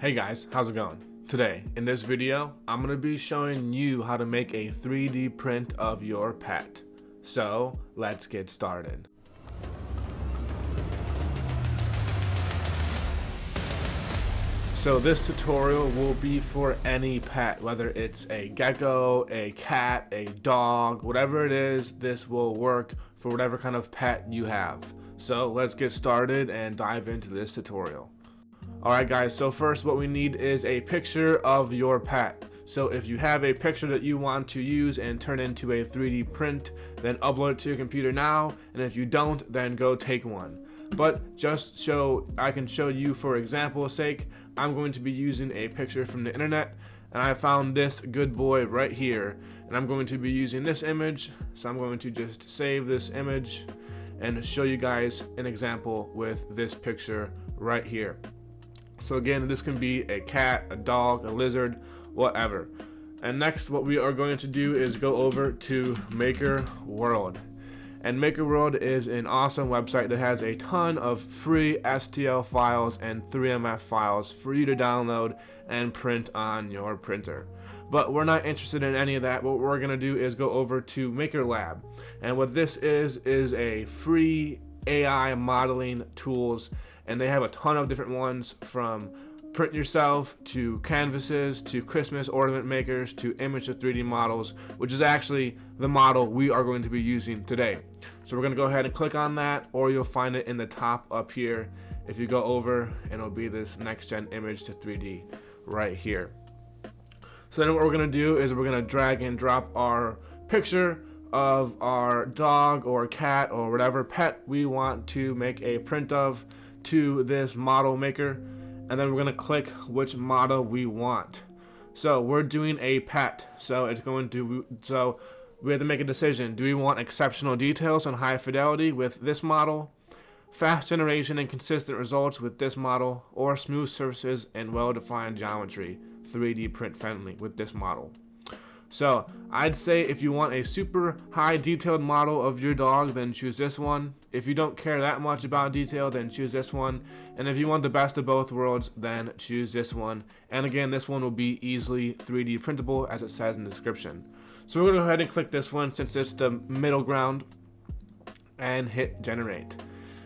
Hey guys, how's it going? Today, in this video, I'm going to be showing you how to make a 3D print of your pet. So, let's get started. So this tutorial will be for any pet, whether it's a gecko, a cat, a dog, whatever it is, this will work for whatever kind of pet you have. So let's get started and dive into this tutorial. Alright guys, so first what we need is a picture of your pet. So if you have a picture that you want to use and turn into a 3D print, then upload it to your computer now, and if you don't, then go take one. But just so I can show you for example's sake, I'm going to be using a picture from the internet, and I found this good boy right here, and I'm going to be using this image, so I'm going to just save this image and show you guys an example with this picture right here. So again, this can be a cat, a dog, a lizard, whatever. And next, what we are going to do is go over to Maker World. And Maker World is an awesome website that has a ton of free STL files and 3MF files for you to download and print on your printer. But we're not interested in any of that. What we're going to do is go over to Maker Lab. And what this is, is a free AI modeling tools and they have a ton of different ones from print yourself to canvases to Christmas ornament makers to image to 3D models, which is actually the model we are going to be using today. So we're going to go ahead and click on that, or you'll find it in the top up here. If you go over, and it'll be this next gen image to 3D right here. So then what we're going to do is we're going to drag and drop our picture of our dog or cat or whatever pet we want to make a print of to this model maker and then we're going to click which model we want. So we're doing a pet. So it's going to, so we have to make a decision. Do we want exceptional details and high fidelity with this model? Fast generation and consistent results with this model? Or smooth surfaces and well-defined geometry, 3D print friendly with this model? So I'd say if you want a super high detailed model of your dog, then choose this one. If you don't care that much about detail, then choose this one. And if you want the best of both worlds, then choose this one. And again, this one will be easily 3D printable as it says in the description. So we're gonna go ahead and click this one since it's the middle ground and hit generate.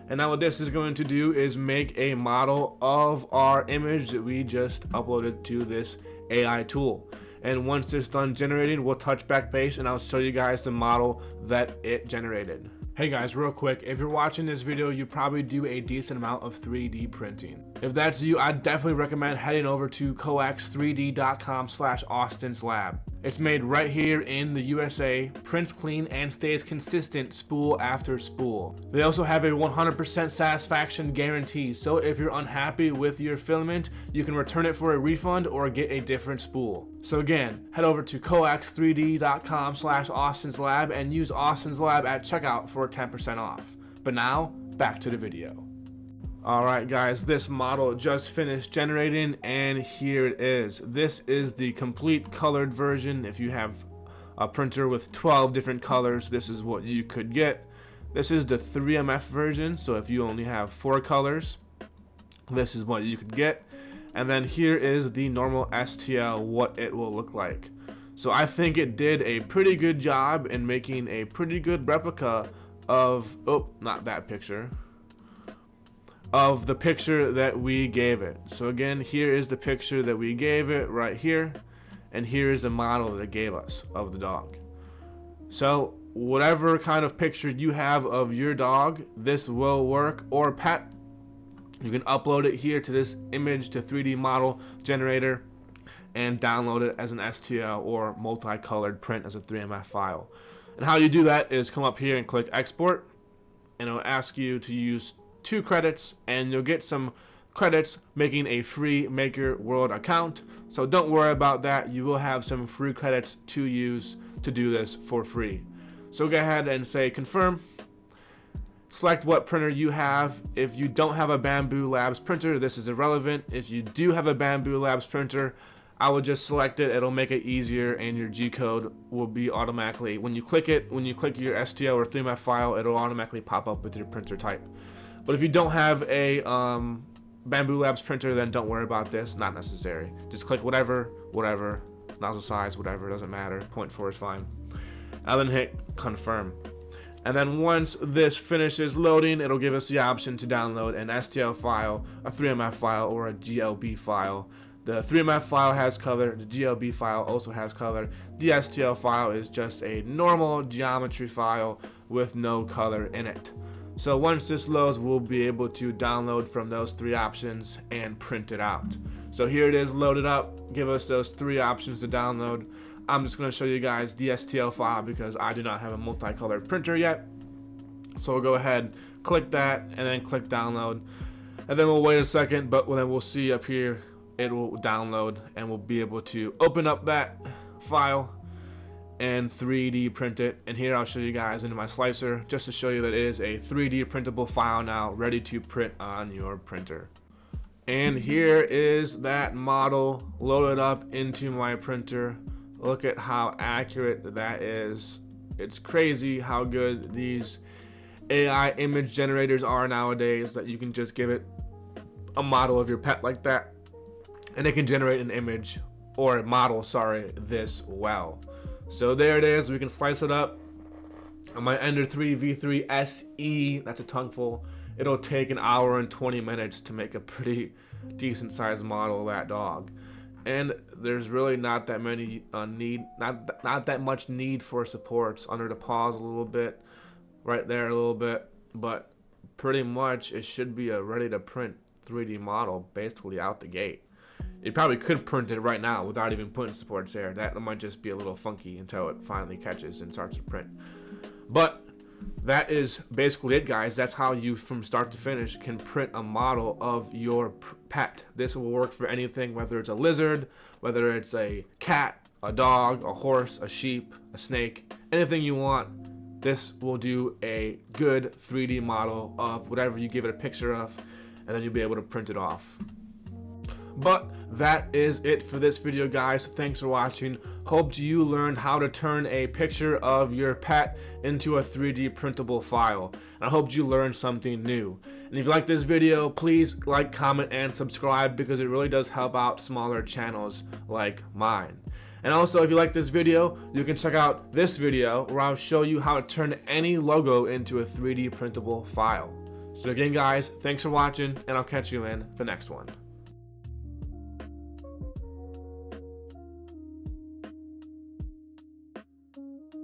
And now what this is going to do is make a model of our image that we just uploaded to this AI tool and once it's done generating we'll touch back base and I'll show you guys the model that it generated. Hey guys, real quick, if you're watching this video, you probably do a decent amount of 3D printing. If that's you, I definitely recommend heading over to coex3d.com slash Austin's Lab. It's made right here in the USA, prints clean and stays consistent spool after spool. They also have a 100% satisfaction guarantee, so if you're unhappy with your filament, you can return it for a refund or get a different spool. So again, head over to coex3d.com slash Austin's Lab and use Austin's Lab at checkout for 10% off. But now, back to the video. Alright guys, this model just finished generating and here it is. This is the complete colored version. If you have a printer with 12 different colors, this is what you could get. This is the 3MF version, so if you only have four colors, this is what you could get. And then here is the normal STL, what it will look like. So I think it did a pretty good job in making a pretty good replica of, oh, not that picture of the picture that we gave it. So again, here is the picture that we gave it right here. And here is the model that it gave us of the dog. So whatever kind of picture you have of your dog, this will work. Or pet, you can upload it here to this image to 3D model generator and download it as an STL or multicolored print as a 3MF file. And how you do that is come up here and click export and it'll ask you to use two credits and you'll get some credits making a free Maker World account. So don't worry about that. You will have some free credits to use to do this for free. So go ahead and say confirm. Select what printer you have. If you don't have a Bambu Labs printer, this is irrelevant. If you do have a Bambu Labs printer, I would just select it. It'll make it easier and your G code will be automatically, when you click it, when you click your STL or 3MF file, it'll automatically pop up with your printer type. But if you don't have a um, Bambu Labs printer, then don't worry about this. Not necessary. Just click whatever, whatever, nozzle size, whatever, doesn't matter. 0.4 is fine. And then hit confirm. And then once this finishes loading, it'll give us the option to download an STL file, a 3MF file, or a GLB file. The 3MF file has color, the GLB file also has color. The STL file is just a normal geometry file with no color in it. So once this loads, we'll be able to download from those three options and print it out. So here it is loaded up, give us those three options to download. I'm just going to show you guys the STL file because I do not have a multicolored printer yet. So we'll go ahead, click that, and then click download. And then we'll wait a second, but then we'll see up here, it will download and we'll be able to open up that file and 3D print it. And here I'll show you guys into my slicer just to show you that it is a 3D printable file now ready to print on your printer. And here is that model loaded up into my printer. Look at how accurate that is. It's crazy how good these AI image generators are nowadays that you can just give it a model of your pet like that and it can generate an image or a model, sorry, this well. So there it is. We can slice it up. On my Ender 3 V3 SE, that's a tongueful. It'll take an hour and 20 minutes to make a pretty decent sized model of that dog and there's really not that many uh, need not not that much need for supports under the paws a little bit right there a little bit but pretty much it should be a ready to print 3d model basically out the gate it probably could print it right now without even putting supports there. That might just be a little funky until it finally catches and starts to print. But that is basically it guys. That's how you from start to finish can print a model of your pet. This will work for anything whether it's a lizard whether it's a cat a dog a horse a sheep a snake anything you want. This will do a good 3d model of whatever you give it a picture of and then you'll be able to print it off but that is it for this video guys. Thanks for watching. Hope you learned how to turn a picture of your pet into a 3d printable file. And i hope you learned something new. And if you like this video please like comment and subscribe because it really does help out smaller channels like mine. And also if you like this video you can check out this video where i'll show you how to turn any logo into a 3d printable file. So again guys thanks for watching and i'll catch you in the next one